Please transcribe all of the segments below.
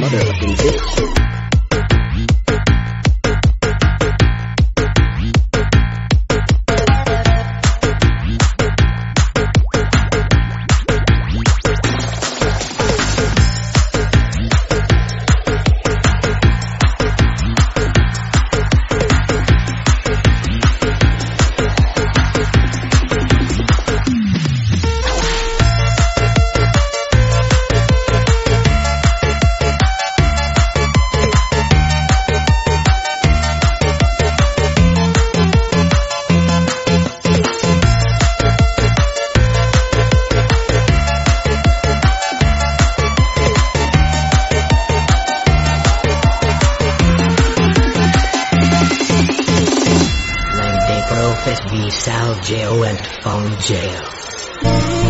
motherfucking bitch. Profes V Sal Jail and Phone Jail.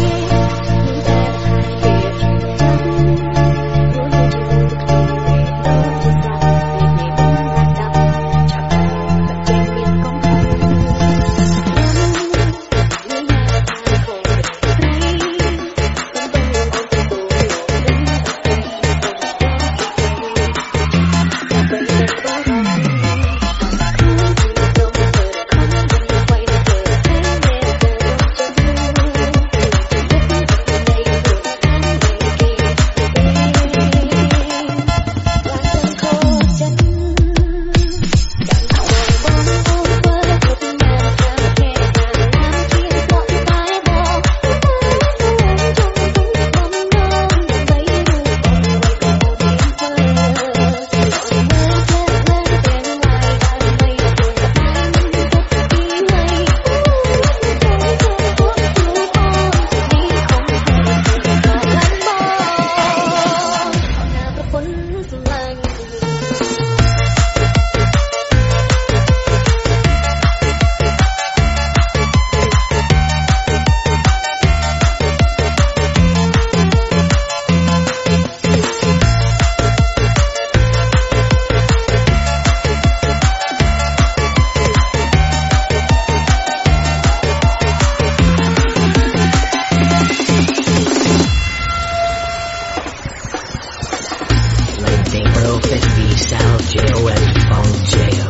Sal Jail and Phone Jail.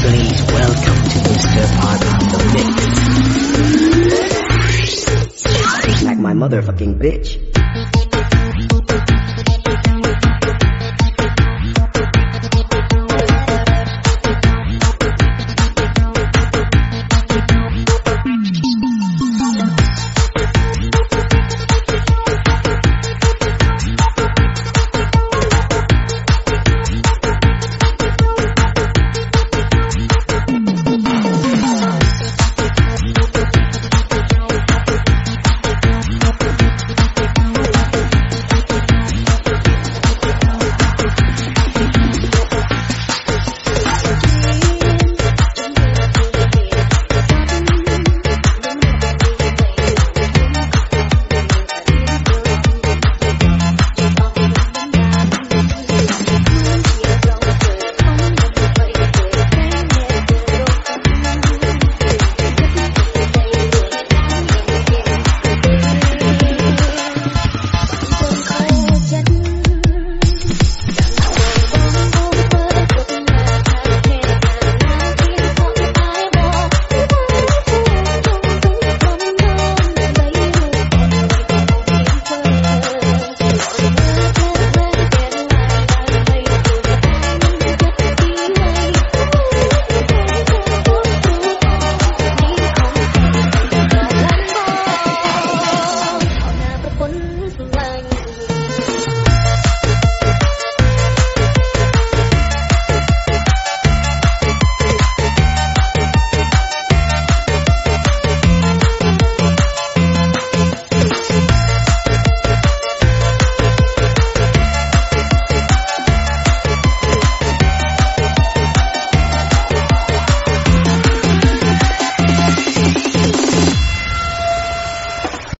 Please welcome to Mr. Park on the mix. Like my motherfucking bitch.